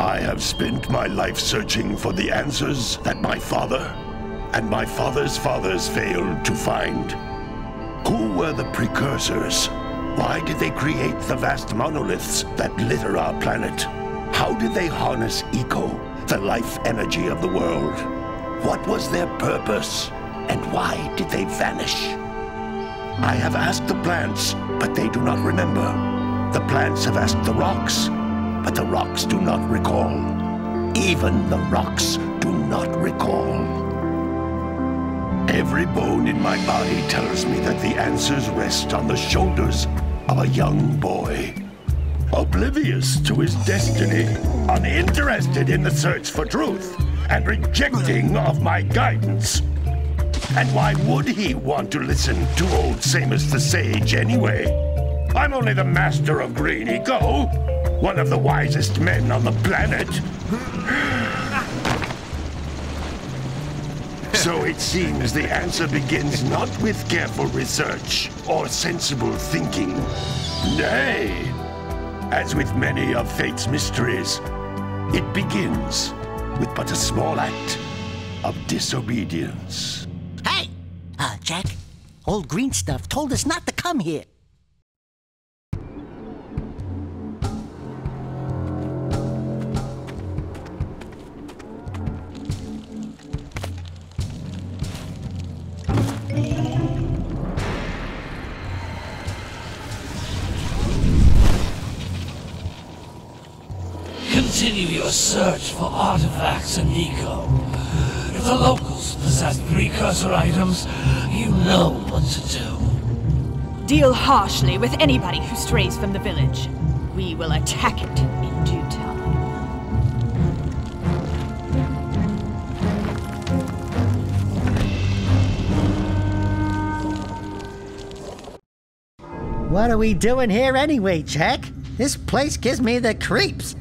I have spent my life searching for the answers that my father and my father's fathers failed to find. Who were the precursors? Why did they create the vast monoliths that litter our planet? How did they harness eco, the life energy of the world? What was their purpose? And why did they vanish? I have asked the plants, but they do not remember. The plants have asked the rocks, but the rocks do not recall. Even the rocks do not recall. Every bone in my body tells me that the answers rest on the shoulders of a young boy. Oblivious to his destiny, uninterested in the search for truth, and rejecting of my guidance. And why would he want to listen to old Samos the Sage anyway? I'm only the master of Green Eco, one of the wisest men on the planet. so it seems the answer begins not with careful research or sensible thinking. Nay, as with many of fate's mysteries, it begins with but a small act of disobedience. Hey! Uh, Jak, old green stuff told us not to come here. Continue your search for artifacts in Nico. If the locals possess precursor items, you know what to do. Deal harshly with anybody who strays from the village. We will attack it in due time. What are we doing here anyway, Jak? This place gives me the creeps.